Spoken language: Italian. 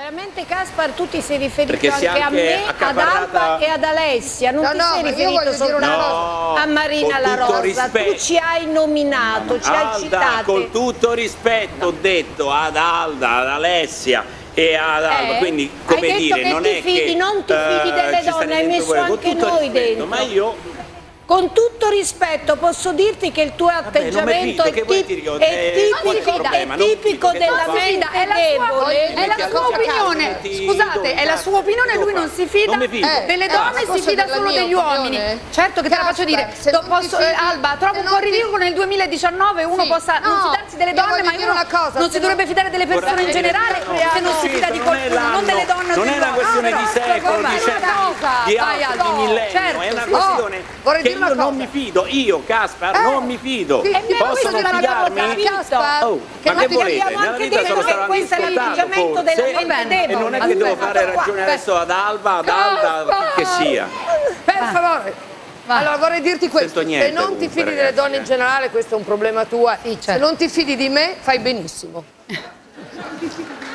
Veramente Caspar tu ti sei riferito Perché è anche a anche me, ad accaparrata- Alba e ad Alessia, non No, ti no, sei riferito soltanto a Marina La Rosa, tu rispetto. ci hai nominato, ci hai Alda, citate. con tutto rispetto ho detto ad Alda, ad Alessia e ad Alba, Eh, quindi hai come dire, che non ti è fidi, che non ti fidi eh, delle donne, hai messo anche tutto noi rispetto, dentro. Ma io Con tutto rispetto posso dirti che il tuo atteggiamento fido, è, che vuoi tip- è Eh, è tipico, problema? è tipico della mente è la sua, debole. è la sua opinione. Scusate, è la sua opinione, lui non si fida. Eh, delle eh, donne, si fida solo degli uomini. opinione? Certo che te la faccio dire. Alba, trovo un po' ridicolo nel 2019 uno Sì, possa non no, fidarsi delle donne, ma uno una cosa, non si dovrebbe fidare delle persone in generale se non si fida di è qualcuno, non delle donne o degli è uomini. Questione di Ah, secolo, ma di di Vai, altri, Alba. di millennio, Certo, è una sì. questione Oh, vorrei che dire una io non mi fido, io Caspar Eh, non mi fido. sì, E Posso fidarmi? Caspar, Oh, Che ma che ti volete? Nella anche vita sono stato questo è ascoltato, l'atteggiamento della forse. E non è che devo fare ragione adesso ad Alba, ad Alda, che sia. Per favore. Allora vorrei dirti questo, niente se non ti comunque, fidi delle ragazzi, donne in eh. generale questo è un problema tuo, Sì, se certo. non ti fidi di me fai benissimo.